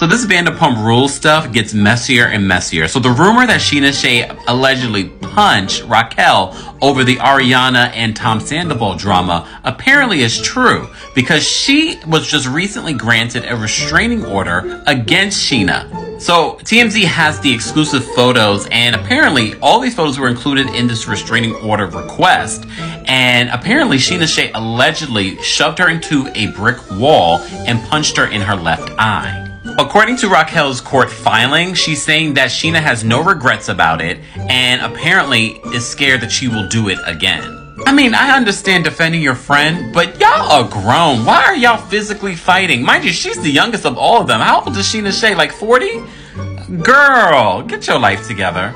So this Vanderpump Rules stuff gets messier and messier. So the rumor that Scheana Shay allegedly punched Raquel over the Ariana and Tom Sandoval drama apparently is true because she was just recently granted a restraining order against Scheana So TMZ has the exclusive photos and apparently all these photos were included in this restraining order request. And apparently Scheana Shay allegedly shoved her into a brick wall and punched her in her left eye. According to Raquel's court filing, she's saying that Scheana has no regrets about it and apparently is scared that she will do it again. I mean, I understand defending your friend, but y'all are grown. Why are y'all physically fighting? Mind you, she's the youngest of all of them. How old is Scheana Shay? Like 40? Girl, get your life together.